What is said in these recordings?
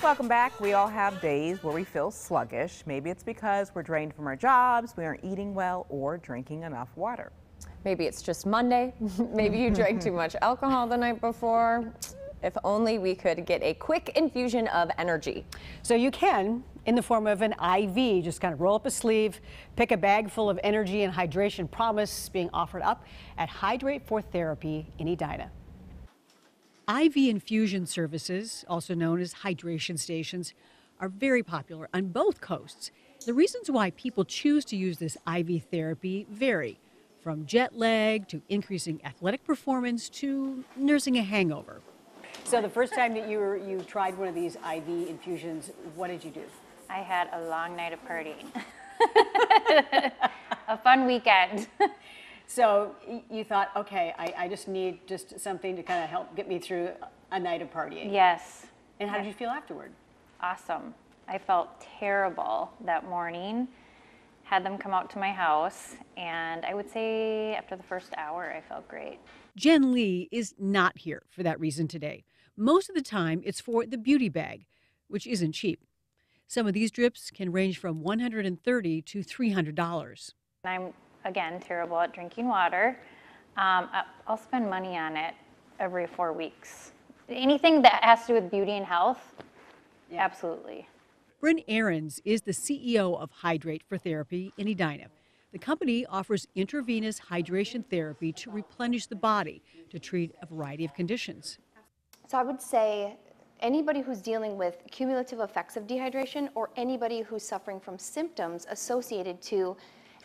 Welcome back. We all have days where we feel sluggish. Maybe it's because we're drained from our jobs, we aren't eating well, or drinking enough water. Maybe it's just Monday. Maybe you drank too much alcohol the night before. If only we could get a quick infusion of energy. So you can in the form of an IV. Just kind of roll up a sleeve, pick a bag full of energy and hydration promise being offered up at Hydrate for Therapy in Edina. IV infusion services, also known as hydration stations, are very popular on both coasts. The reasons why people choose to use this IV therapy vary, from jet lag to increasing athletic performance to nursing a hangover. So the first time that you were, you tried one of these IV infusions, what did you do? I had a long night of partying. a fun weekend. So you thought, okay, I, I just need just something to kind of help get me through a night of partying. yes. And how did you feel afterward? Awesome. I felt terrible that morning. Had them come out to my house, and I would say after the first hour, I felt great. Jen Lee is not here for that reason today. Most of the time, it's for the beauty bag, which isn't cheap. Some of these drips can range from 130 to $300. I'm, again, terrible at drinking water. Um, I- I'll spend money on it every four weeks. Anything that has to do with beauty and health, absolutely. Bryn Ahrens is the CEO of Hydrate for Therapy in Edina. The company offers intravenous hydration therapy to replenish the body to treat a variety of conditions. So I would say anybody who's dealing with cumulative effects of dehydration or anybody who's suffering from symptoms associated to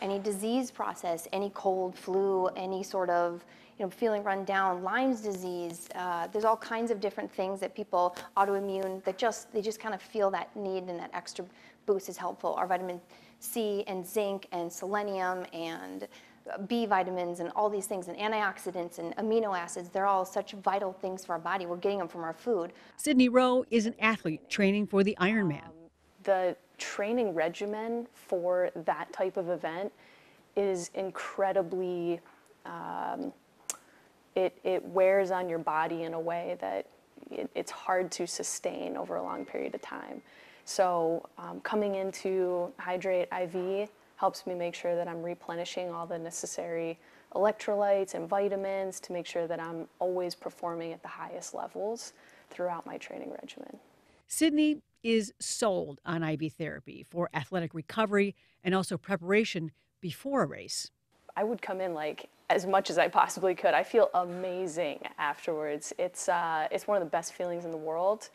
any disease process, any cold, flu, any sort of you know, feeling run down, Lyme's disease. Uh, there's all kinds of different things that people autoimmune that just they just kind of feel that need and that extra boost is helpful. Our vitamin C and zinc and selenium and B vitamins and all these things and antioxidants and amino acids, they're all such vital things for our body. We're getting them from our food. Sydney Rowe is an athlete training for the Ironman. the training regimen for that type of event is incredibly um, it, it wears on your body in a way that it, it's hard to sustain over a long period of time. So um, coming into hydrate iv helps me make sure that i'm replenishing all the necessary electrolytes and vitamins to make sure that i'm always performing at the highest levels throughout my training regimen Sydney is sold on IV therapy for athletic recovery and also preparation before a race. I would come in like as much as I possibly could. I feel amazing afterwards. It's uh, it's one of the best feelings in the world.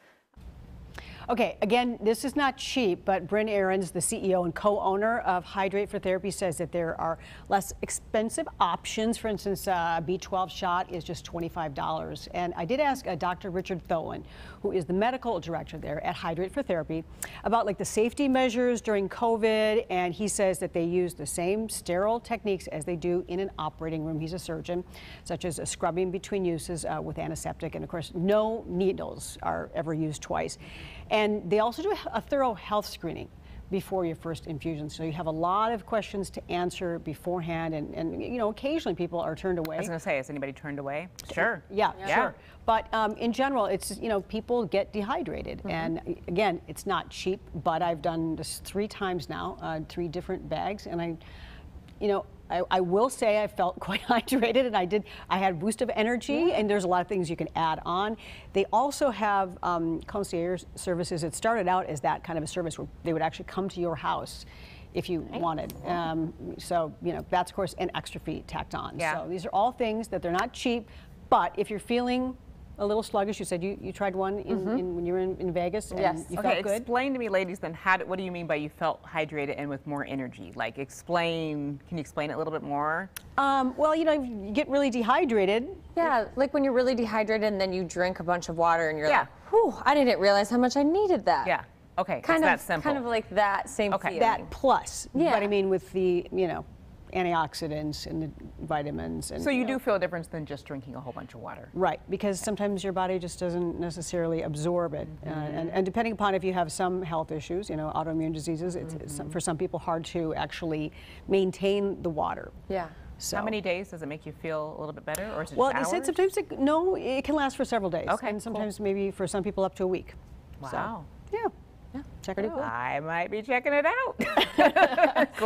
Okay, again, this is not cheap, but Bryn Ahrens, the CEO and co-owner of Hydrate for Therapy, says that there are less expensive options. For instance, uh, a B12 shot is just $25. And I did ask uh, Dr. Richard Tholen, who is the medical director there at Hydrate for Therapy, about like the safety measures during COVID, and he says that they use the same sterile techniques as they do in an operating room. He's a surgeon, such as scrubbing between uses uh, with antiseptic, and of course, no needles are ever used twice. They also do a thorough health screening before your first infusion. So you have a lot of questions to answer beforehand. And, and you know, occasionally people are turned away. I was going to say, is anybody turned away? Sure. Yeah, Yeah. sure. But um, in general, it's, you know, people get dehydrated. And uh, again, it's not cheap, but I've done this three times now, uh, three different bags. And I, you know, I, I will say I felt quite hydrated and I did, I had a boost of energy and there's a lot of things you can add on. They also have um, concierge services. It started out as that kind of a service where they would actually come to your house if you wanted. Um, so, you know, that's of course an extra fee tacked on. Yeah. So these are all things that they're not cheap, but if you're feeling a little sluggish, you said you, you tried one in, in, when you were in, in Vegas and Yes. you Okay, felt good. explain to me, ladies, then, how, do- what do you mean by you felt hydrated and with more energy? Like, explain, can you explain it a little bit more? Um, well, you know, you get really dehydrated. Yeah, like when you're really dehydrated and then you drink a bunch of water and you're Yeah. like, whew, I didn't realize how much I needed that. Yeah, okay, Kind it's of, that simple. kind of like that same Okay. feeling. that plus. Yeah. But I mean, with the, you know, antioxidants and the vitamins. And, so you know, do feel a difference than just drinking a whole bunch of water? Right, because sometimes your body just doesn't necessarily absorb it. Uh, and, and depending upon if you have some health issues, you know, autoimmune diseases, it's, it's for some people hard to actually maintain the water. Yeah. So. How many days does it make you feel a little bit better, or is it Well, hours? said sometimes, it, no, it can last for several days. Okay, And cool. sometimes maybe for some people up to a week. So, Wow. Yeah. Yeah. Check it out. I might be checking it out.